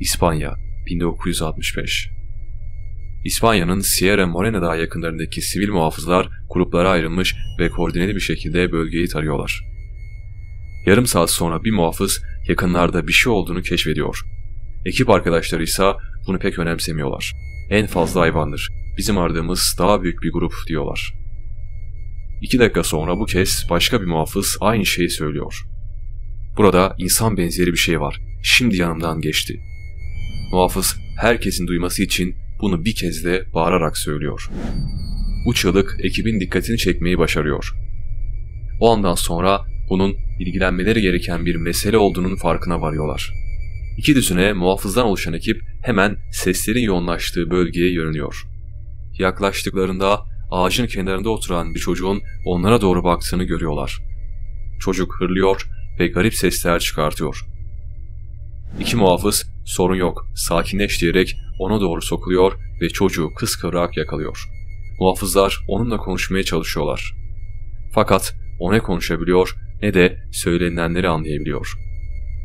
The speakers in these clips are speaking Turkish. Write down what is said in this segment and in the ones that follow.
İspanya 1965 İspanya'nın Sierra Morena Dağı yakınlarındaki sivil muhafızlar gruplara ayrılmış ve koordineli bir şekilde bölgeyi tarıyorlar. Yarım saat sonra bir muhafız yakınlarda bir şey olduğunu keşfediyor. Ekip arkadaşları ise bunu pek önemsemiyorlar. En fazla hayvandır. Bizim aradığımız daha büyük bir grup diyorlar. İki dakika sonra bu kez başka bir muhafız aynı şeyi söylüyor. Burada insan benzeri bir şey var. Şimdi yanımdan geçti. Muhafız herkesin duyması için bunu bir kez de bağırarak söylüyor. Bu çığlık ekibin dikkatini çekmeyi başarıyor. O andan sonra bunun ilgilenmeleri gereken bir mesele olduğunun farkına varıyorlar. İki düzüne muhafızdan oluşan ekip hemen seslerin yoğunlaştığı bölgeye yöneliyor. Yaklaştıklarında ağacın kenarında oturan bir çocuğun onlara doğru baktığını görüyorlar. Çocuk hırlıyor ve garip sesler çıkartıyor. İki muhafız sorun yok sakinleş diyerek ona doğru sokuluyor ve çocuğu kıskıvrak yakalıyor. Muhafızlar onunla konuşmaya çalışıyorlar. Fakat o ne konuşabiliyor ne de söylenilenleri anlayabiliyor.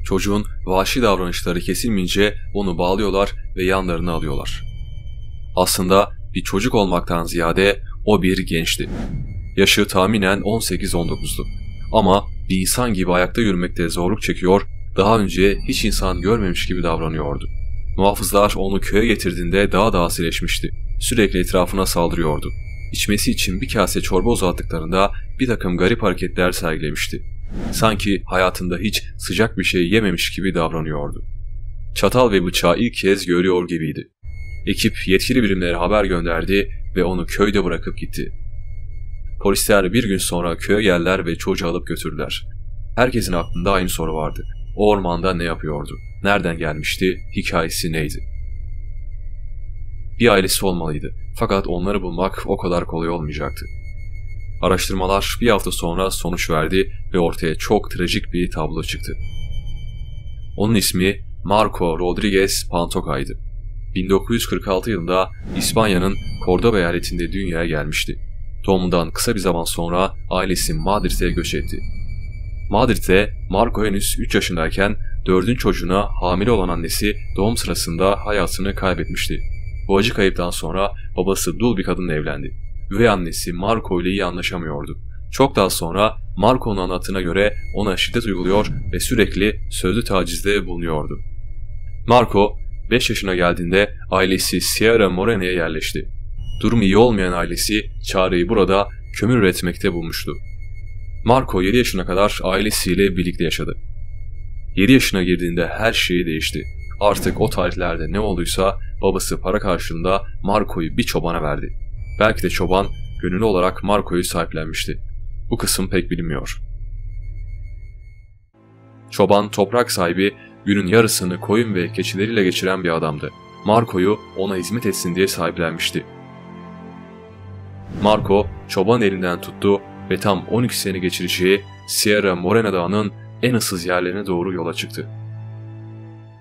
Çocuğun vahşi davranışları kesilmeyince onu bağlıyorlar ve yanlarına alıyorlar. Aslında bir çocuk olmaktan ziyade o bir gençti. Yaşı tahminen 18-19'du. Ama bir insan gibi ayakta yürümekte zorluk çekiyor, daha önce hiç insan görmemiş gibi davranıyordu. Muhafızlar onu köye getirdiğinde daha da asileşmişti. Sürekli etrafına saldırıyordu. İçmesi için bir kase çorba uzattıklarında bir takım garip hareketler sergilemişti. Sanki hayatında hiç sıcak bir şey yememiş gibi davranıyordu. Çatal ve bıçağı ilk kez görüyor gibiydi. Ekip yetkili birimlere haber gönderdi ve onu köyde bırakıp gitti. Polisler bir gün sonra köye geldiler ve çocuğu alıp götürdüler. Herkesin aklında aynı soru vardı. O ormanda ne yapıyordu? Nereden gelmişti? Hikayesi neydi? Bir ailesi olmalıydı. Fakat onları bulmak o kadar kolay olmayacaktı. Araştırmalar bir hafta sonra sonuç verdi ve ortaya çok trajik bir tablo çıktı. Onun ismi Marco Rodriguez Pantoca'ydı. 1946 yılında İspanya'nın Cordoba eyaletinde dünyaya gelmişti. Doğumundan kısa bir zaman sonra ailesi Madrid'e göç etti. Madrid'de Marco henüz 3 yaşındayken dördün çocuğuna hamile olan annesi doğum sırasında hayatını kaybetmişti. Bu acı kayıptan sonra babası dul bir kadınla evlendi. Üvey annesi Marco ile iyi anlaşamıyordu. Çok daha sonra Marco'nun anlattığına göre ona şiddet uyguluyor ve sürekli sözlü tacizde bulunuyordu. Marco 5 yaşına geldiğinde ailesi Sierra Morena'ya yerleşti. Durum iyi olmayan ailesi çareyi burada kömür üretmekte bulmuştu. Marco 7 yaşına kadar ailesiyle birlikte yaşadı. 7 yaşına girdiğinde her şey değişti. Artık o tarihlerde ne olduysa babası para karşılığında Marco'yu bir çobana verdi. Belki de çoban gönüllü olarak Marco'yu sahiplenmişti. Bu kısım pek bilinmiyor. Çoban toprak sahibi günün yarısını koyun ve keçileriyle geçiren bir adamdı. Marco'yu ona hizmet etsin diye sahiplenmişti. Marco çoban elinden tuttu ve tam 12 sene geçireceği Sierra Morena Dağı'nın en ıssız yerlerine doğru yola çıktı.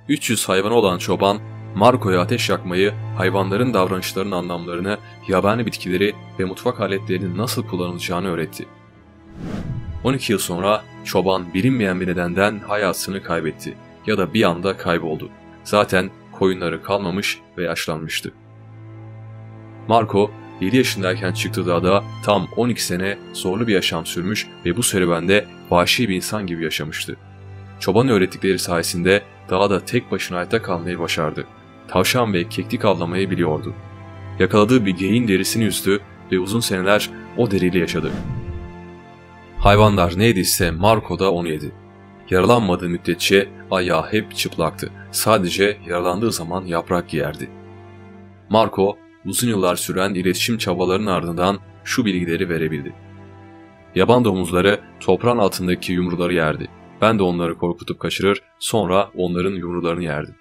300 hayvanı olan çoban, Marco'ya ateş yakmayı, hayvanların davranışlarının anlamlarını, yabani bitkileri ve mutfak aletlerinin nasıl kullanılacağını öğretti. 12 yıl sonra çoban bilinmeyen bir nedenden hayatını kaybetti ya da bir anda kayboldu. Zaten koyunları kalmamış ve yaşlanmıştı. Marco 7 yaşındayken çıktığı dağda tam 12 sene zorlu bir yaşam sürmüş ve bu serüvende vahşi bir insan gibi yaşamıştı. Çoban öğrettikleri sayesinde dağda tek başına hayatta kalmayı başardı. Tavşan ve keklik avlamayı biliyordu. Yakaladığı bir geyin derisini üzdü ve uzun seneler o deriyle yaşadı. Hayvanlar ne yediyse Marco da onu yedi. Yaralanmadığı müddetçe ayağı hep çıplaktı. Sadece yaralandığı zaman yaprak giyerdi. Marco uzun yıllar süren iletişim çabalarının ardından şu bilgileri verebildi. Yaban domuzları toprağın altındaki yumruları yerdi. Ben de onları korkutup kaçırır, sonra onların yumrularını yerdim.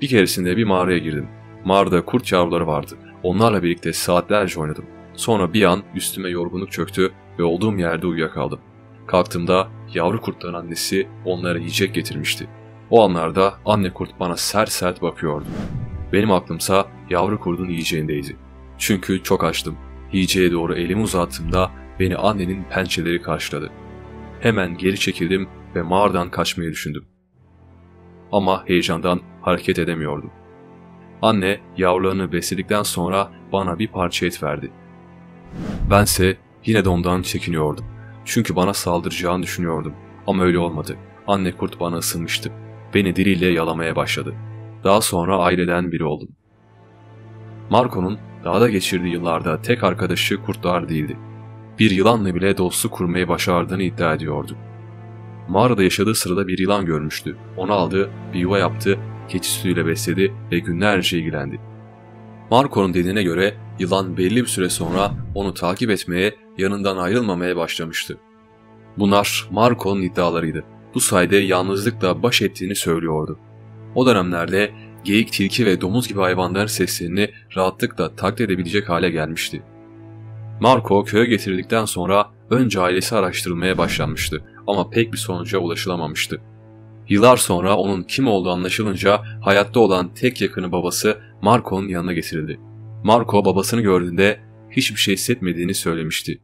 Bir keresinde bir mağaraya girdim. Mağarada kurt yavruları vardı. Onlarla birlikte saatlerce oynadım. Sonra bir an üstüme yorgunluk çöktü ve olduğum yerde uyuyakaldım. Kalktığımda yavru kurtların annesi onlara yiyecek getirmişti. O anlarda anne kurt bana sert sert bakıyordu. Benim aklımsa yavru kurdun yiyeceğindeydi. Çünkü çok açtım. Yiyeceğe doğru elimi uzattığımda beni annenin pençeleri karşıladı. Hemen geri çekildim ve mağaradan kaçmayı düşündüm. ama heyecandan hareket edemiyordum. Anne yavrularını besledikten sonra bana bir parça et verdi. Bense yine de ondan çekiniyordum. Çünkü bana saldıracağını düşünüyordum. Ama öyle olmadı. Anne kurt bana ısınmıştı. Beni diliyle yalamaya başladı. Daha sonra aileden biri oldum. Marco'nun dağda geçirdiği yıllarda tek arkadaşı kurtlar değildi. Bir yılanla bile dostluk kurmayı başardığını iddia ediyordu. Mağarada yaşadığı sırada bir yılan görmüştü. Onu aldı, bir yuva yaptı, keçi sütüyle besledi ve günlerce ilgilendi. Marco'nun dediğine göre yılan belli bir süre sonra onu takip etmeye, yanından ayrılmamaya başlamıştı. Bunlar Marco'nun iddialarıydı. Bu sayede yalnızlıkla baş ettiğini söylüyordu. O dönemlerde geyik, tilki ve domuz gibi hayvanların seslerini rahatlıkla taklit edebilecek hale gelmişti. Marco köye getirildikten sonra önce ailesi araştırılmaya başlanmıştı ama pek bir sonuca ulaşılamamıştı. Yıllar sonra onun kim olduğu anlaşılınca hayatta olan tek yakını babası Marco'nun yanına getirildi. Marco babasını gördüğünde hiçbir şey hissetmediğini söylemişti.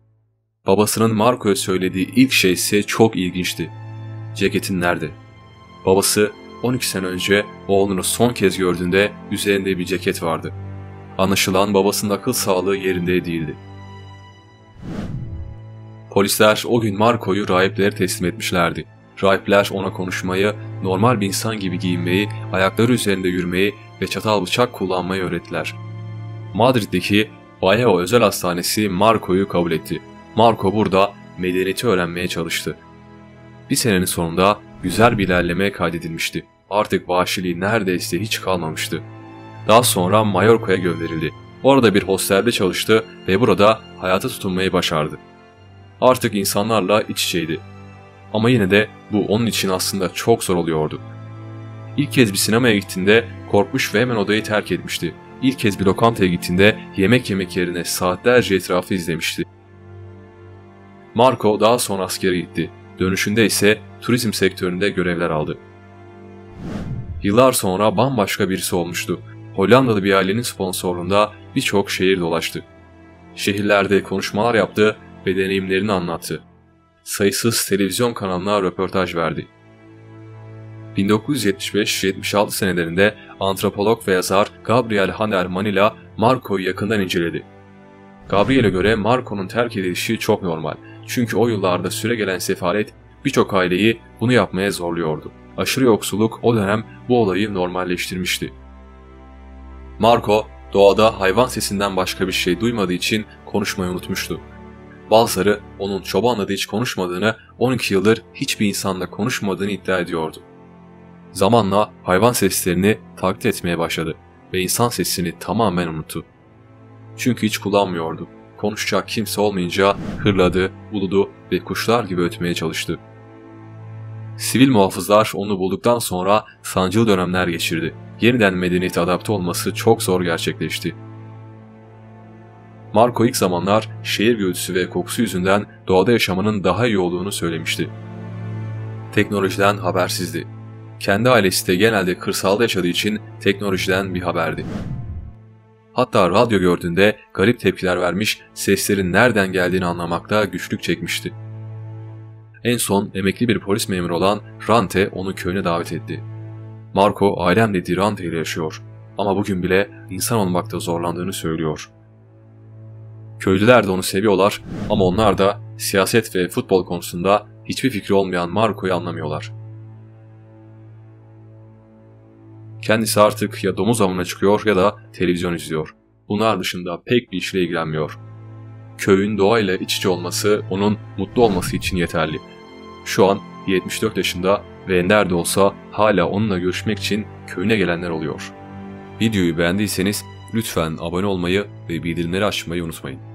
Babasının Marco'ya söylediği ilk şey ise çok ilginçti. Ceketin nerede? Babası 12 sene önce oğlunu son kez gördüğünde üzerinde bir ceket vardı. Anlaşılan babasının akıl sağlığı yerinde değildi. Polisler o gün Marco'yu rahiplere teslim etmişlerdi. Rahipler ona konuşmayı, normal bir insan gibi giyinmeyi, ayakları üzerinde yürümeyi ve çatal bıçak kullanmayı öğrettiler. Madrid'deki Bayeo Özel Hastanesi Marco'yu kabul etti. Marco burada medeniyeti öğrenmeye çalıştı. Bir senenin sonunda güzel bir ilerleme kaydedilmişti. Artık vahşiliği neredeyse hiç kalmamıştı. Daha sonra Mallorca'ya gönderildi. Orada bir hostelde çalıştı ve burada hayata tutunmayı başardı. Artık insanlarla iç içeydi. Ama yine de bu onun için aslında çok zor oluyordu. İlk kez bir sinemaya gittiğinde korkmuş ve hemen odayı terk etmişti. İlk kez bir lokantaya gittiğinde yemek yemek yerine saatlerce etrafı izlemişti. Marco daha sonra askere gitti. Dönüşünde ise turizm sektöründe görevler aldı. Yıllar sonra bambaşka birisi olmuştu. Hollandalı bir ailenin sponsorluğunda birçok şehir dolaştı. Şehirlerde konuşmalar yaptı ve deneyimlerini anlattı. Sayısız televizyon kanalına röportaj verdi. 1975-76 senelerinde antropolog ve yazar Gabriel Hanner Manila Marco'yu yakından inceledi. Gabriel'e göre Marco'nun terk edilişi çok normal. Çünkü o yıllarda süre gelen sefalet birçok aileyi bunu yapmaya zorluyordu. Aşırı yoksulluk o dönem bu olayı normalleştirmişti. Marco, doğada hayvan sesinden başka bir şey duymadığı için konuşmayı unutmuştu. Bazıları onun çobanla da hiç konuşmadığını, 12 yıldır hiçbir insanla konuşmadığını iddia ediyordu. Zamanla hayvan seslerini taklit etmeye başladı ve insan sesini tamamen unuttu. Çünkü hiç kullanmıyordu. Konuşacak kimse olmayınca hırladı, uludu ve kuşlar gibi ötmeye çalıştı. Sivil muhafızlar onu bulduktan sonra sancılı dönemler geçirdi. Yeniden medeniyete adapte olması çok zor gerçekleşti. Marco ilk zamanlar şehir gürültüsü ve kokusu yüzünden doğada yaşamanın daha iyi olduğunu söylemişti. Teknolojiden habersizdi. Kendi ailesi de genelde kırsalda yaşadığı için teknolojiden bir haberdi. Hatta radyo gördüğünde garip tepkiler vermiş, seslerin nereden geldiğini anlamakta güçlük çekmişti. En son emekli bir polis memuru olan Rante onu köyüne davet etti. Marco ailem dediği Rante ile yaşıyor ama bugün bile insan olmakta zorlandığını söylüyor. Köylüler de onu seviyorlar ama onlar da siyaset ve futbol konusunda hiçbir fikri olmayan Marco'yu anlamıyorlar. Kendisi artık ya domuz avına çıkıyor ya da televizyon izliyor. Bunlar dışında pek bir işle ilgilenmiyor. Köyün doğayla iç içe olması onun mutlu olması için yeterli. Şu an 74 yaşında ve nerede olsa hala onunla görüşmek için köyüne gelenler oluyor. Videoyu beğendiyseniz lütfen abone olmayı ve bildirimleri açmayı unutmayın.